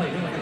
はい、では。